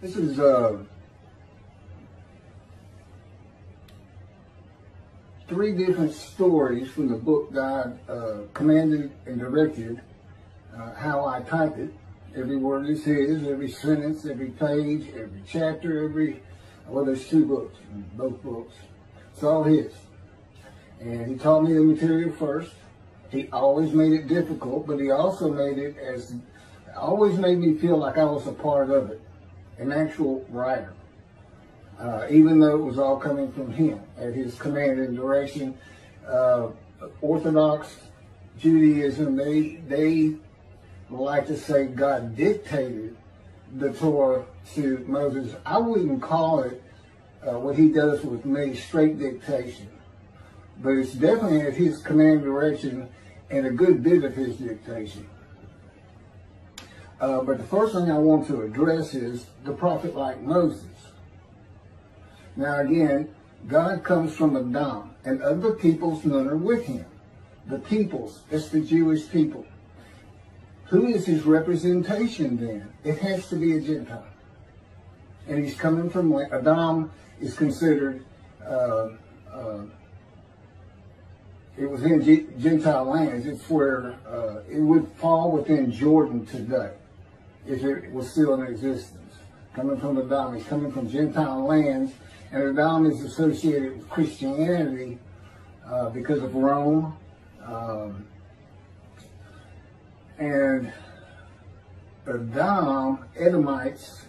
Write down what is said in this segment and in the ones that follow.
This is uh, three different stories from the book God uh, commanded and directed uh, how I type it. Every word is his, every sentence, every page, every chapter, every, well, there's two books, both books. It's all his. And he taught me the material first. He always made it difficult, but he also made it as, always made me feel like I was a part of it, an actual writer. Uh, even though it was all coming from him at his command and direction. Uh, Orthodox Judaism, they, they like to say God dictated the Torah to Moses. I wouldn't call it uh, what he does with me straight dictation, but it's definitely at his command and direction and a good bit of his dictation. Uh, but the first thing I want to address is the prophet like Moses. Now again, God comes from Edom, and other peoples none are with him. The peoples, it's the Jewish people. Who is his representation then? It has to be a Gentile. And he's coming from, Edom is considered, uh, uh, it was in G Gentile lands. It's where uh, it would fall within Jordan today if it was still in existence. Coming from Edom, he's coming from Gentile lands, and Edom is associated with Christianity uh, because of Rome. Um, and Edom, Edomites,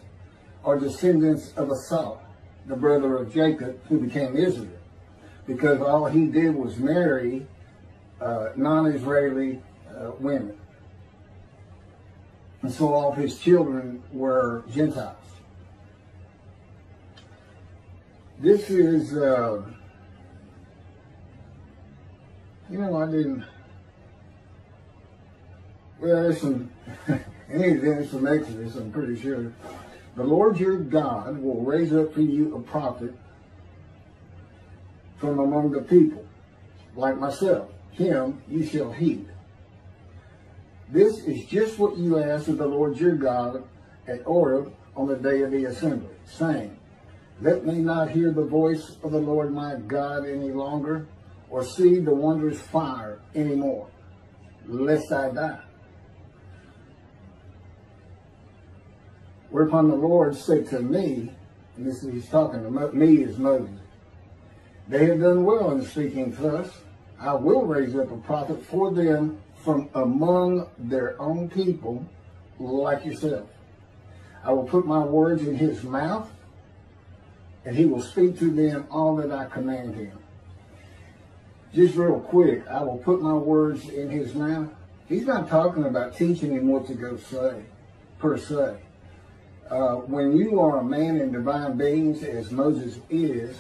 are descendants of Esau, the brother of Jacob, who became Israel. Because all he did was marry uh, non-Israeli uh, women. And so all of his children were Gentiles. This is, uh, you know, I didn't, well, there's some, any events from Exodus, I'm pretty sure. The Lord your God will raise up for you a prophet from among the people, like myself. Him you shall heed. This is just what you asked of the Lord your God at Horeb on the day of the assembly, saying, Let me not hear the voice of the Lord my God any longer, or see the wondrous fire any more, lest I die. Whereupon the Lord said to me, and this is he's talking to me as Moses, they have done well in speaking thus. I will raise up a prophet for them from among their own people like yourself. I will put my words in his mouth, and he will speak to them all that I command him. Just real quick, I will put my words in his mouth. He's not talking about teaching him what to go say, per se. Uh, when you are a man in divine beings, as Moses is,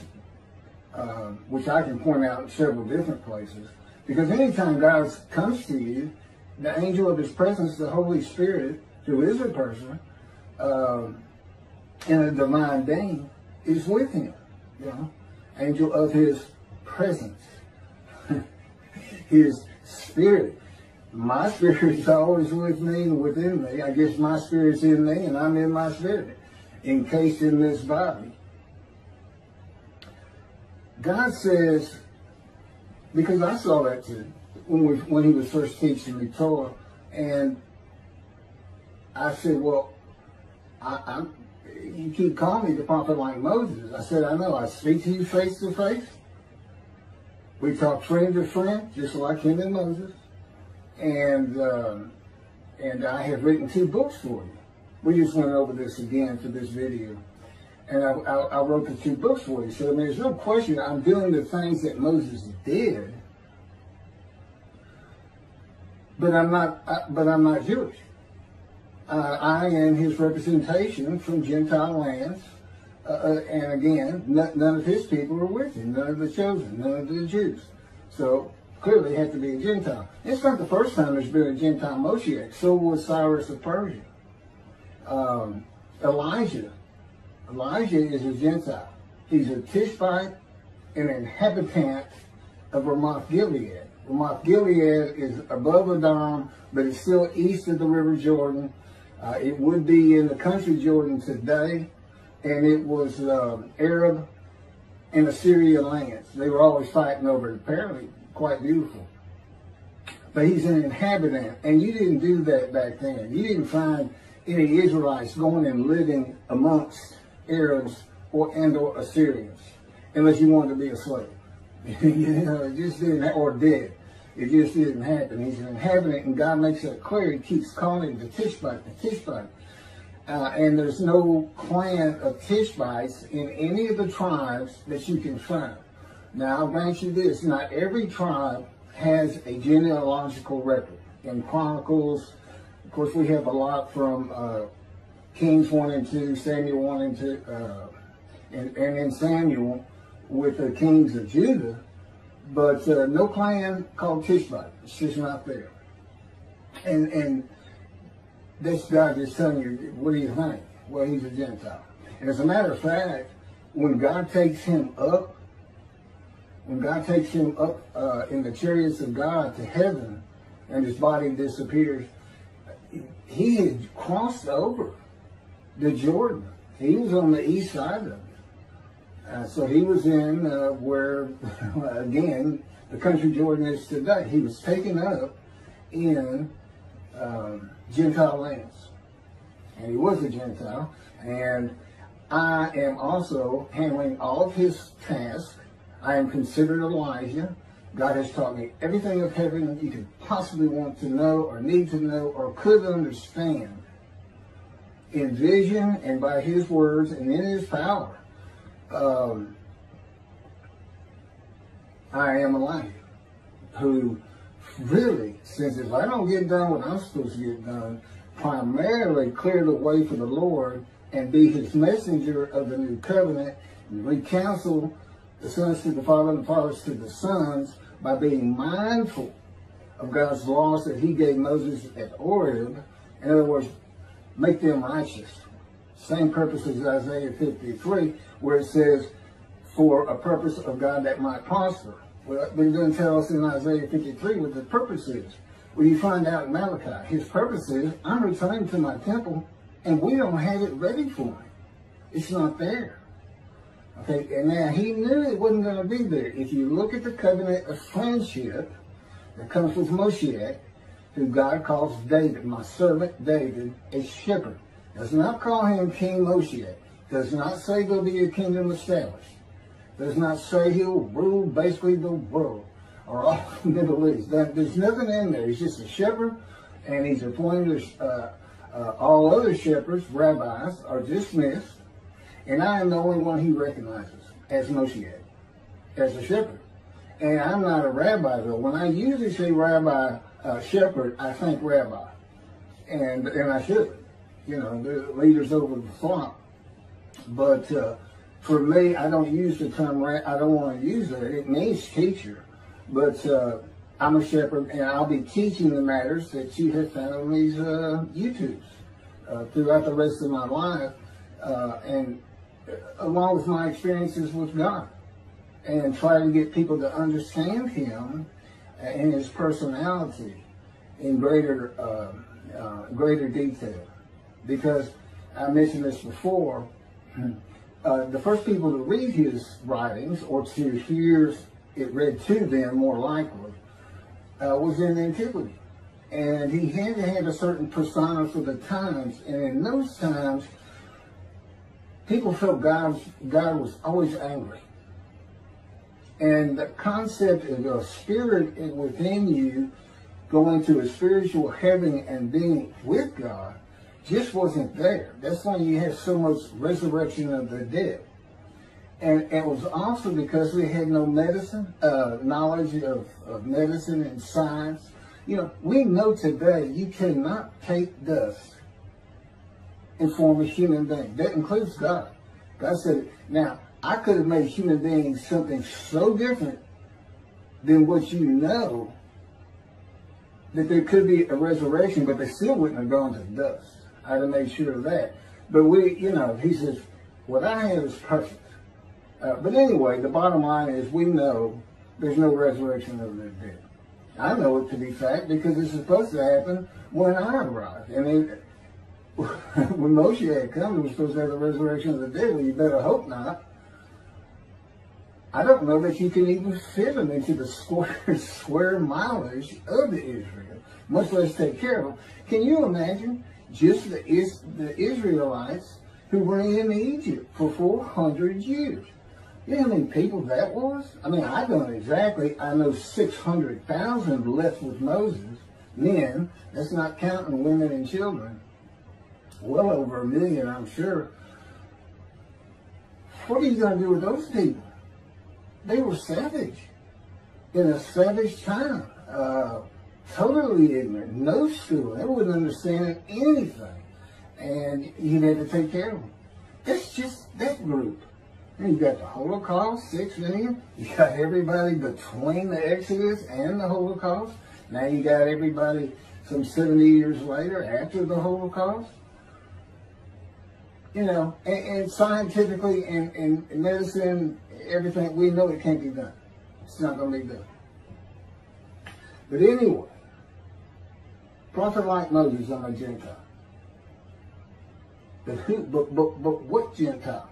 uh, which I can point out several different places, because anytime God comes to you, the angel of his presence, the Holy Spirit, who is a person, uh, in a divine being, is with him. You know, angel of his presence, his spirit my spirit is always with me and within me. I guess my spirit's in me and I'm in my spirit, encased in this body. God says, because I saw that too, when, we, when he was first teaching me Torah, and I said, well, I, I, you keep calling me the prophet like Moses. I said, I know, I speak to you face to face. We talk friend to friend, just like him and Moses and um, and I have written two books for you. We just went over this again for this video. And I, I, I wrote the two books for you. So I mean, there's no question I'm doing the things that Moses did, but I'm not. I, but I'm not Jewish. Uh, I am his representation from Gentile lands. Uh, uh and again, none of his people are with him. None of the chosen. None of the Jews. So clearly he had to be a Gentile. It's not the first time there's been a Gentile Moshiach. So was Cyrus of Persia. Um, Elijah. Elijah is a Gentile. He's a Tishbite, an inhabitant of Ramoth Gilead. Ramoth Gilead is above Edom, but it's still east of the River Jordan. Uh, it would be in the country Jordan today, and it was um, Arab and Assyrian lands. They were always fighting over it. Apparently, quite beautiful. But he's an inhabitant, and you didn't do that back then. You didn't find any Israelites going and living amongst Arabs or and or Assyrians, unless you wanted to be a slave. you know, it just didn't, or dead. It just didn't happen. He's an inhabitant, and God makes it clear. He keeps calling the Tishbite, the Tishbite. Uh, and there's no clan of Tishbites in any of the tribes that you can find. Now, I'll grant you this, not every tribe has a genealogical record. In Chronicles, of course, we have a lot from uh, Kings 1 and 2, Samuel 1 and 2, uh, and, and in Samuel with the kings of Judah, but uh, no clan called Tishbite. It's just not there. And, and this guy just telling you, what do you think? Well, he's a Gentile. And as a matter of fact, when God takes him up, when God takes him up uh, in the chariots of God to heaven and his body disappears, he had crossed over the Jordan. He was on the east side of it. Uh, so he was in uh, where, again, the country Jordan is today. He was taken up in um, Gentile lands. And he was a Gentile. And I am also handling all of his tasks. I am considered Elijah. God has taught me everything of heaven you could possibly want to know or need to know or could understand in vision and by his words and in his power. Um, I am Elijah, who really, since if I don't get done what I'm supposed to get done, primarily clear the way for the Lord and be his messenger of the new covenant, and recounsel the sons to the father and the fathers to the sons by being mindful of God's laws that he gave Moses at Horeb. In other words, make them righteous. Same purpose as Isaiah 53, where it says, for a purpose of God that might prosper. Well, but he doesn't tell us in Isaiah 53 what the purpose is. Well, you find out in Malachi, his purpose is, I'm returning to my temple, and we don't have it ready for me. It's not there. Okay, and now he knew it wasn't going to be there. If you look at the covenant of friendship that comes with Moshiach, who God calls David, my servant David, a shepherd. Does not call him King Moshiach. Does not say there'll be a kingdom established. Does not say he'll rule basically the world or all the Middle East. There's nothing in there. He's just a shepherd, and he's appointed uh, uh, all other shepherds, rabbis, are dismissed, and I am the only one he recognizes as Moshiach, as a shepherd. And I'm not a rabbi, though. When I usually say rabbi, uh, shepherd, I think rabbi. And, and I should. You know, the leaders over the flock. But uh, for me, I don't use the term, I don't want to use it. It means teacher. But uh, I'm a shepherd, and I'll be teaching the matters that you have found on these uh, YouTubes uh, throughout the rest of my life, uh, and along with my experiences with God, and try to get people to understand Him and His personality in greater uh, uh, greater detail. Because I mentioned this before, uh, the first people to read his writings or to hear it read to them more likely uh, was in antiquity. And he had to have a certain persona for the times. And in those times, people felt God, God was always angry. And the concept of a spirit within you going to a spiritual heaven and being with God just wasn't there. That's why you had so much resurrection of the dead. And it was also because we had no medicine, uh, knowledge of, of medicine and science. You know, we know today you cannot take dust and form a human being. That includes God. God said, now, I could have made human beings something so different than what you know that there could be a resurrection, but they still wouldn't have gone to dust. I'd have made sure of that. But we, you know, he says, what I have is perfect. Uh, but anyway, the bottom line is we know there's no resurrection of the dead. I know it to be fact because it's supposed to happen when I arrive. And it, when Moshe had come, it was supposed to have the resurrection of the dead. Well, you better hope not. I don't know that you can even fit them into the square square mileage of Israel, much less take care of them. Can you imagine just the, the Israelites who were in Egypt for 400 years? You know how many people that was? I mean, I don't exactly. I know 600,000 left with Moses, men. That's not counting women and children. Well over a million, I'm sure. What are you going to do with those people? They were savage. In a savage time. Uh, totally ignorant. No school. They wouldn't understand anything. And you had to take care of them. That's just that group. And you got the Holocaust, six million. You got everybody between the Exodus and the Holocaust. Now you got everybody some 70 years later after the Holocaust. You know, and, and scientifically and, and medicine, everything, we know it can't be done. It's not going to be done. But anyway, prophet like Moses on a Gentile. But, who, but, but, but what Gentile?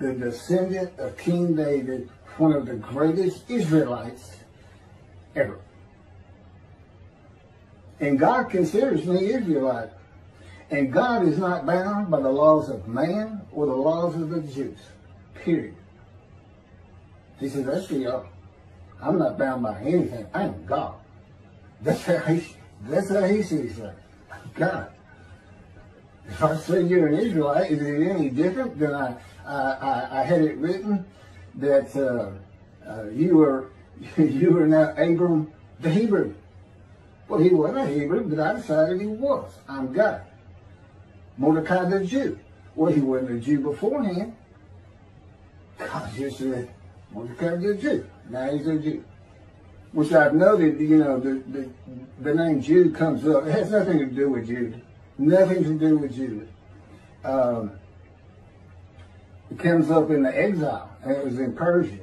the descendant of King David, one of the greatest Israelites ever. And God considers me Israelite. And God is not bound by the laws of man or the laws of the Jews. Period. He says, that's for y'all. I'm not bound by anything. I'm God. That's how he, that's how he sees it. God. If I say you're an Israelite, is it any different than I I, I, had it written that uh, uh, you were you were now Abram the Hebrew. Well, he wasn't a Hebrew, but I decided he was. I'm God. Mordecai the Jew. Well, he wasn't a Jew beforehand. God just said, Mordecai the Jew. Now he's a Jew. Which I've noted, you know, the, the, the name Jude comes up. It has nothing to do with Jude. Nothing to do with Jude. Um, it comes up in the exile, and it was in Persia.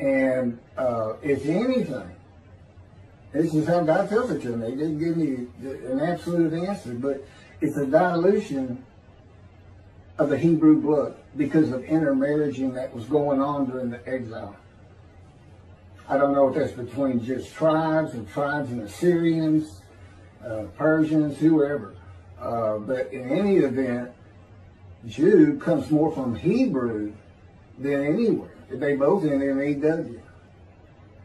And uh, if anything, this is how God tells it to me. He didn't give me an absolute answer, but it's a dilution of the Hebrew blood because of intermarrying that was going on during the exile. I don't know if that's between just tribes and tribes and Assyrians, uh, Persians, whoever. Uh, but in any event, Jew comes more from Hebrew than anywhere. They both end in A-W.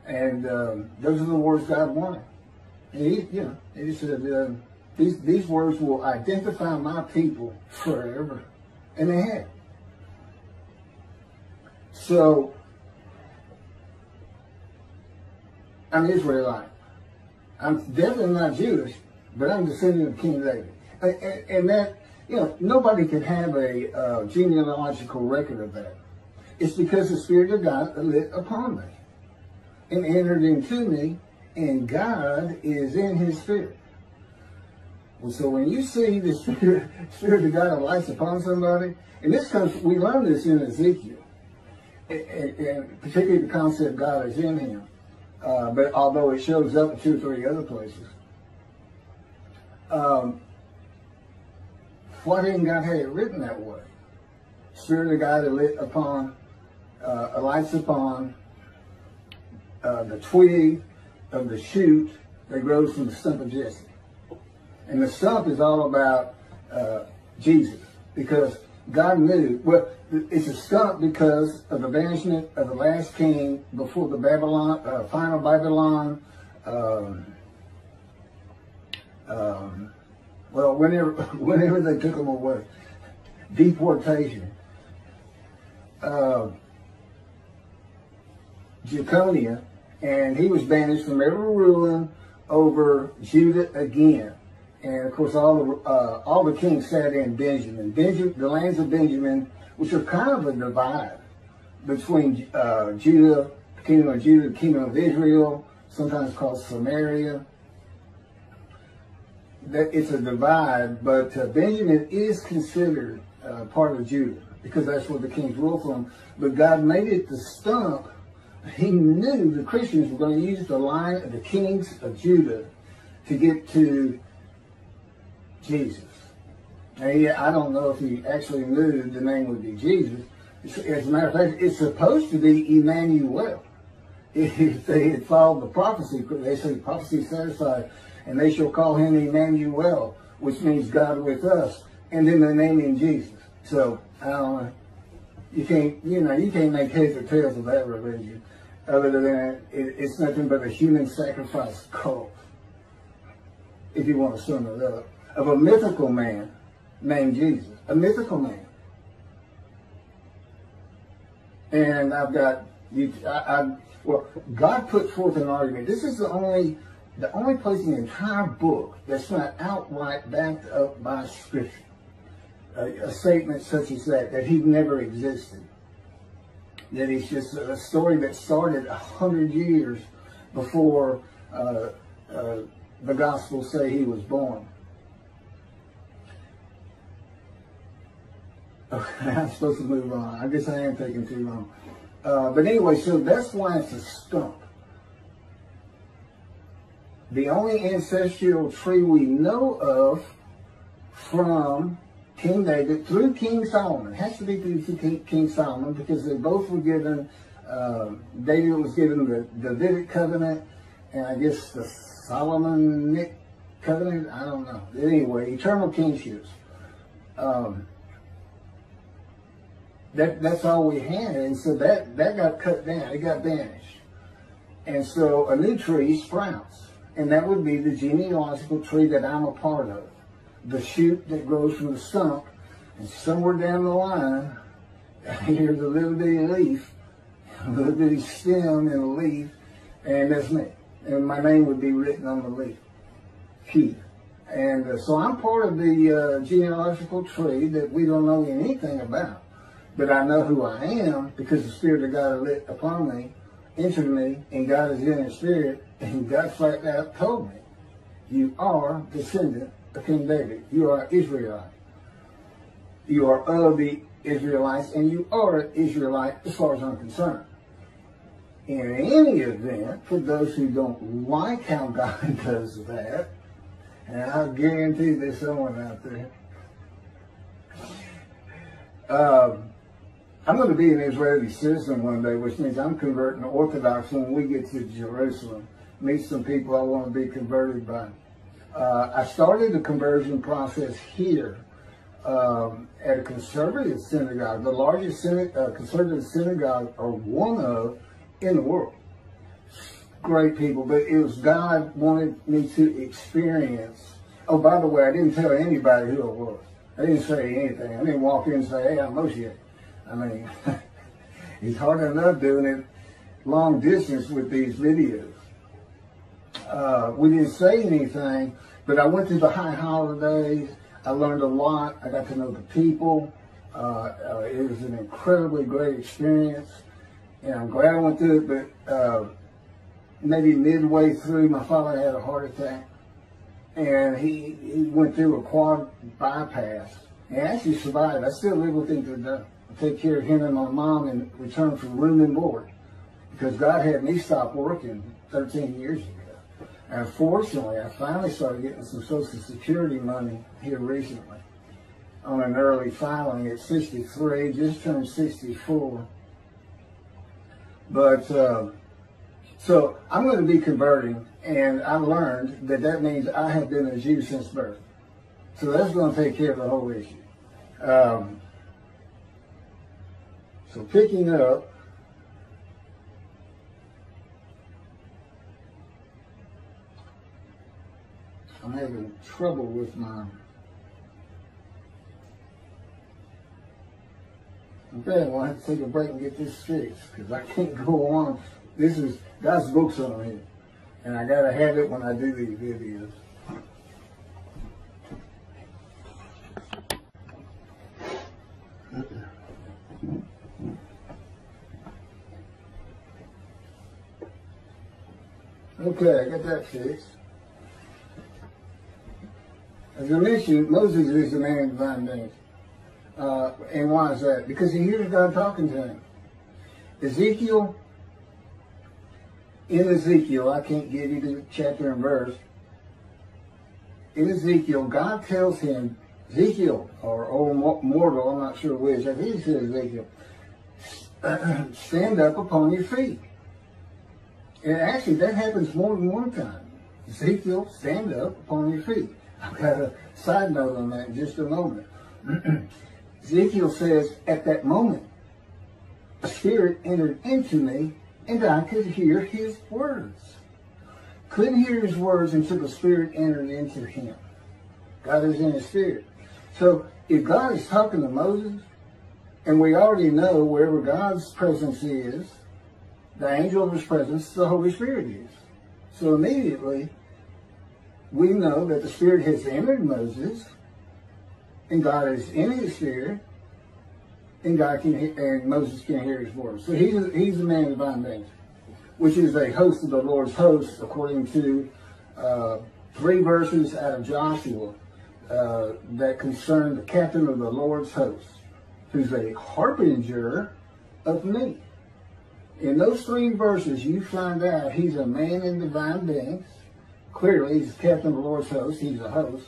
And um, those are the words God wanted. And he, you know, he said, uh, these, these words will identify my people forever. And they have. So, I'm Israelite. I'm definitely not Jewish, but I'm descendant of King David. And, and, and that you know, nobody can have a uh, genealogical record of that. It's because the Spirit of God lit upon me and entered into me, and God is in his Spirit. So when you see the Spirit, Spirit of God lights upon somebody, and this comes, we learn this in Ezekiel, and, and particularly the concept God is in him. Uh, but although it shows up in two or three other places. Um, why didn't God have it written that way? Spirit of God lit upon, uh, upon uh, the twig of the shoot that grows from the stump of Jesse. And the stump is all about uh, Jesus because God knew, well, it's a stump because of the banishment of the last king before the Babylon, uh, final Babylon um, um, well, whenever whenever they took them away, deportation. Uh, Jeconiah, and he was banished from ever ruling over Judah again. And of course, all the uh, all the kings sat in Benjamin. Benjamin, the lands of Benjamin, which are kind of a divide between uh, Judah, kingdom of Judah, kingdom of Israel, sometimes called Samaria, that it's a divide, but uh, Benjamin is considered uh, part of Judah because that's where the kings rule from. But God made it the stump. He knew the Christians were going to use the line of the kings of Judah to get to Jesus. He, I don't know if he actually knew the name would be Jesus. As a matter of fact, it's supposed to be Emmanuel. If they had followed the prophecy, they say prophecy satisfied, and they shall call him Emmanuel, which means God with us, and then they name him Jesus. So, I don't know. You can't, you know, you can't make heads or tails of that religion. Other than it, it's nothing but a human sacrifice cult, if you want to sum it up, of a mythical man named Jesus. A mythical man. And I've got, you, I, I, well, God put forth an argument. This is the only, the only place in the entire book that's not outright backed up by Scripture. A, a statement such as that, that he never existed that it's just a story that started a hundred years before uh, uh, the Gospels say he was born. Okay, I'm supposed to move on. I guess I am taking too long. Uh, but anyway, so that's why it's a stump. The only ancestral tree we know of from King David through King Solomon. It has to be through King, Solomon because they both were given, uh, David was given the Davidic covenant and I guess the Solomonic covenant. I don't know. Anyway, eternal kingships. Um, that that's all we had, and so that that got cut down. It got banished, and so a new tree sprouts, and that would be the genealogical tree that I'm a part of the shoot that grows from the stump, and somewhere down the line, here's a little bitty leaf, a little bitty stem and a leaf, and that's me. And my name would be written on the leaf, Keith. And uh, so I'm part of the uh, genealogical tree that we don't know anything about. But I know who I am because the Spirit of God lit upon me, entered me, and God is in His Spirit, and God flat out told me, you are descendant of King David. You are Israelite. You are of the Israelites, and you are an Israelite as far as I'm concerned. In any event, for those who don't like how God does that, and I guarantee there's someone out there, um, I'm going to be an Israeli citizen one day, which means I'm converting to Orthodox when we get to Jerusalem. Meet some people I want to be converted by. Uh, I started the conversion process here um, at a conservative synagogue, the largest uh, conservative synagogue, or one of, in the world. Great people, but it was God wanted me to experience. Oh, by the way, I didn't tell anybody who it was. I didn't say anything. I didn't walk in and say, hey, I'm Moshe. I mean, it's hard enough doing it long distance with these videos. Uh, we didn't say anything, but I went through the high holidays. I learned a lot. I got to know the people. Uh, uh, it was an incredibly great experience, and I'm glad I went through it. But uh, maybe midway through, my father had a heart attack, and he he went through a quad bypass. He actually survived. I still live with him today. Take care of him and my mom in return for room and board because God had me stop working 13 years ago. And fortunately, I finally started getting some Social Security money here recently on an early filing at 63, just turned 64. But, uh, so I'm going to be converting, and I learned that that means I have been a Jew since birth. So that's going to take care of the whole issue. Um, so picking up, I'm having trouble with my Okay, well, I have to take a break and get this fixed because I can't go on. This is God's books on here, and I gotta have it when I do these videos. Okay, I got that fixed. As I mentioned, Moses is the man of divine nature. Uh, and why is that? Because he hears God talking to him. Ezekiel, in Ezekiel, I can't give you the chapter and verse. In Ezekiel, God tells him Ezekiel, or old mortal, I'm not sure which, I think he said Ezekiel, stand up upon your feet. And actually, that happens more than one time. Ezekiel, stand up upon your feet. I've got a side note on that in just a moment. Ezekiel says, at that moment, a spirit entered into me and I could hear his words. Couldn't hear his words until the spirit entered into him. God is in his spirit. So if God is talking to Moses, and we already know wherever God's presence is, the angel of his presence, the Holy Spirit is. So immediately, we know that the Spirit has entered Moses, and God is in his Spirit, and God can and Moses can hear his voice. So he's he's a man of divine things, which is a host of the Lord's hosts, according to uh, three verses out of Joshua uh, that concern the captain of the Lord's host, who's a harbinger of me. In those three verses, you find out he's a man in divine beings. Clearly, he's captain of the Lord's host. He's a host.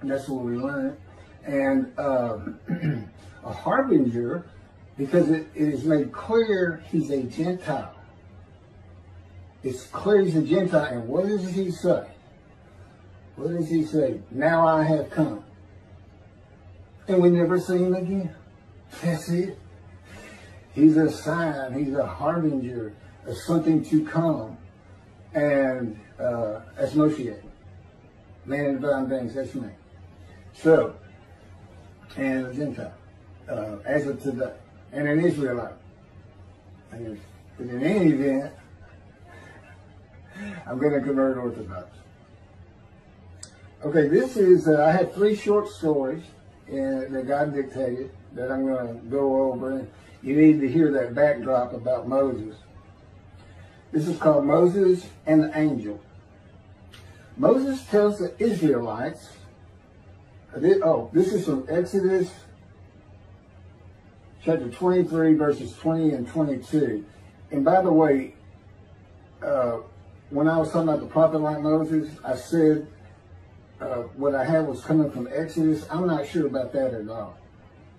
And that's what we learn. And um, a harbinger, because it, it is made clear he's a Gentile. It's clear he's a Gentile. And what does he say? What does he say? Now I have come. And we never see him again. That's it. He's a sign, he's a harbinger of something to come. And uh, that's Moshe. Man in divine things, that's me. So, and a Gentile, uh, as of today, and an Israelite. And in any event, I'm going to convert Orthodox. Okay, this is, uh, I have three short stories uh, that God dictated that I'm going to go over you need to hear that backdrop about Moses. This is called Moses and the Angel. Moses tells the Israelites, oh, this is from Exodus chapter 23, verses 20 and 22. And by the way, uh, when I was talking about the prophet like Moses, I said uh, what I had was coming from Exodus. I'm not sure about that at all.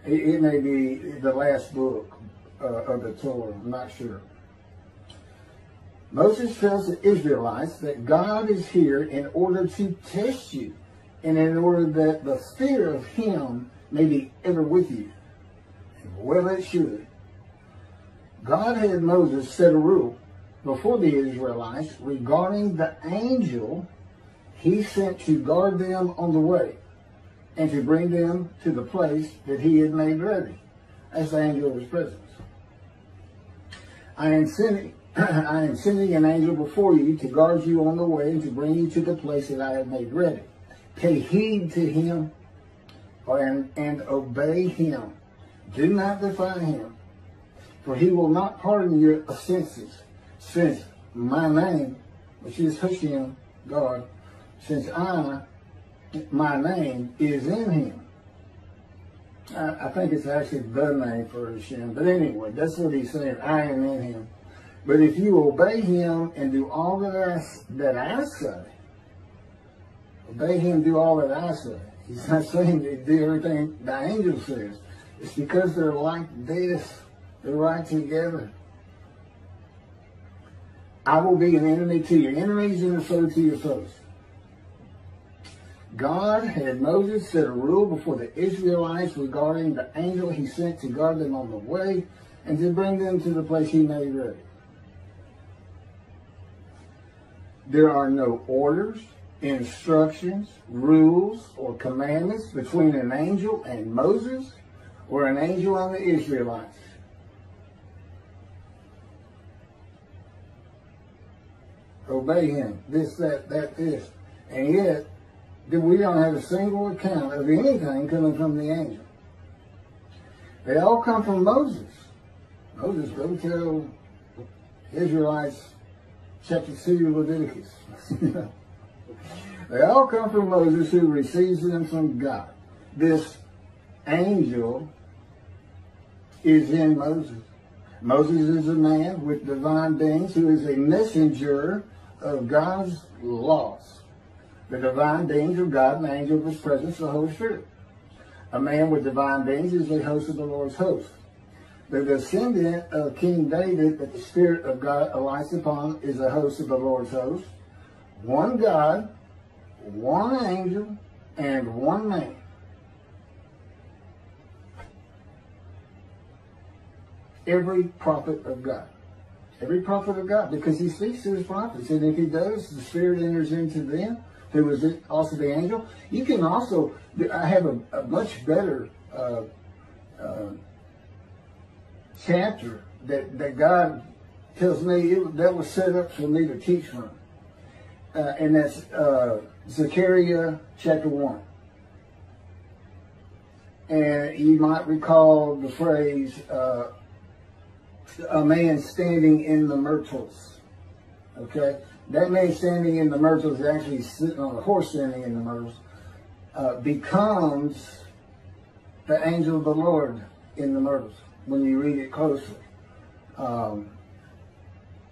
It, it may be the last book uh, of the Torah. I'm not sure. Moses tells the Israelites that God is here in order to test you and in order that the fear of him may be ever with you. Well, it should. God had Moses set a rule before the Israelites regarding the angel he sent to guard them on the way and to bring them to the place that he had made ready as the angel of his presence. I am sending I am sending an angel before you to guard you on the way and to bring you to the place that I have made ready. Pay heed to him and, and obey him. Do not defy him, for he will not pardon your offenses, since my name, which is Hashem, God, since I my name is in him. I, I think it's actually the name for Hashem. But anyway, that's what he's saying. I am in him. But if you obey him and do all that I, that I say, obey him, do all that I say. He's not saying to do everything the angel says. It's because they're like this. They're right together. I will be an enemy to your enemies and a foe to your foes. God had Moses set a rule before the Israelites regarding the angel he sent to guard them on the way and to bring them to the place he made ready. There are no orders, instructions, rules, or commandments between an angel and Moses or an angel and the Israelites. Obey him. This, that, that, this. And yet, that we don't have a single account of anything coming from the angel. They all come from Moses. Moses, go tell Israelites chapter 2 Leviticus. they all come from Moses who receives them from God. This angel is in Moses. Moses is a man with divine beings who is a messenger of God's laws the divine beings of God and the angel of his presence, the Holy Spirit. A man with divine beings is a host of the Lord's host. The descendant of King David that the Spirit of God alights upon is a host of the Lord's host. One God, one angel, and one man. Every prophet of God. Every prophet of God, because he speaks to his prophets. And if he does, the Spirit enters into them, who is also the angel. You can also, I have a, a much better uh, uh, chapter that, that God tells me it, that was set up for me to teach from. Uh, and that's uh, Zechariah chapter 1. And you might recall the phrase, uh, a man standing in the myrtles. Okay? That man standing in the myrtles is actually sitting on a horse standing in the myrtles, uh, becomes the angel of the Lord in the myrtles when you read it closely. Um,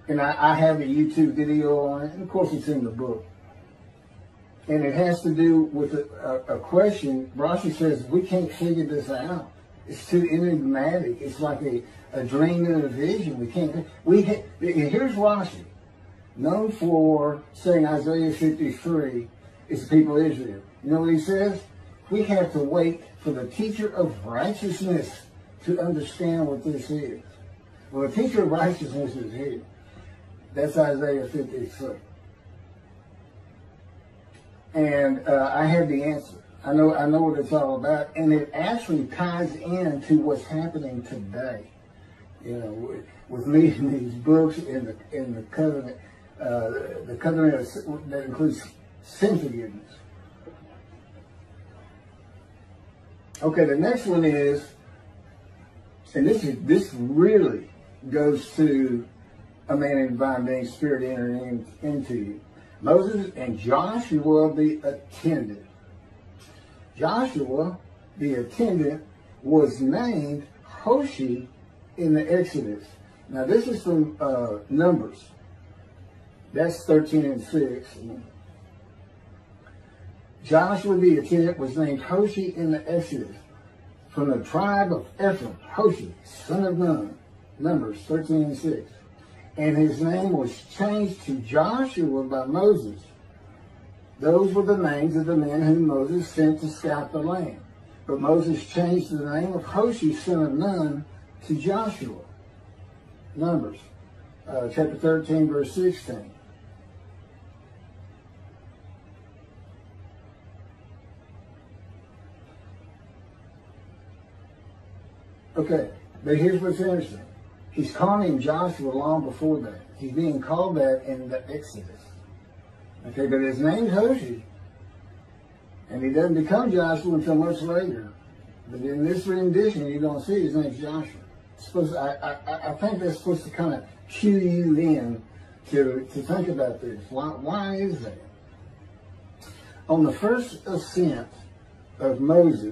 and I, I, have a YouTube video on it, and of course it's in the book. And it has to do with a, a, a question. Rashi says, we can't figure this out. It's too enigmatic. It's like a, a dream and a vision. We can't, we, here's Rashi, known for saying Isaiah 53 is the people of Israel. You know what he says? We have to wait for the teacher of righteousness to understand what this is. Well, the teacher of righteousness is here. That's Isaiah 53. And uh, I have the answer. I know I know what it's all about, and it actually ties into what's happening today. You know, with, with reading these books in the in the covenant, uh, the covenant that includes sin forgiveness. Okay, the next one is, and this is this really goes to a man in divine being, spirit entering into you. Moses and Joshua the attendant Joshua, the attendant, was named Hoshi in the Exodus. Now this is from uh, Numbers. That's 13 and 6. Joshua the attendant was named Hoshi in the Exodus. From the tribe of Ephraim, Hoshi, son of Nun. Numbers 13 and 6. And his name was changed to Joshua by Moses those were the names of the men whom Moses sent to scout the land. But Moses changed the name of Hoshi, son of Nun, to Joshua. Numbers, uh, chapter 13, verse 16. Okay, but here's what's interesting. He's calling him Joshua long before that. He's being called that in the Exodus. Okay, but his name's Hoshi. And he doesn't become Joshua until much later. But in this rendition, you're going to see his name's Joshua. Supposed to, I, I, I think that's supposed to kind of cue you in to, to think about this. Why, why is that? On the first ascent of Moses,